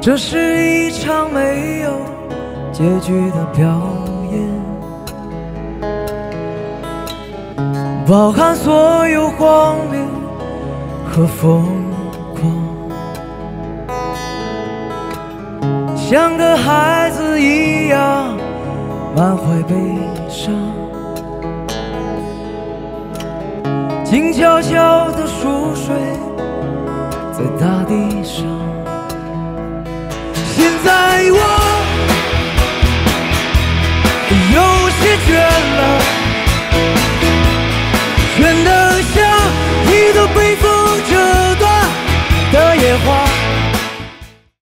这是一场没有结局的表演，包含所有荒谬和疯狂，像个孩子一样满怀悲伤。静悄悄地熟睡在大地上。现在我有些倦了，倦得像一朵被风折断的野花。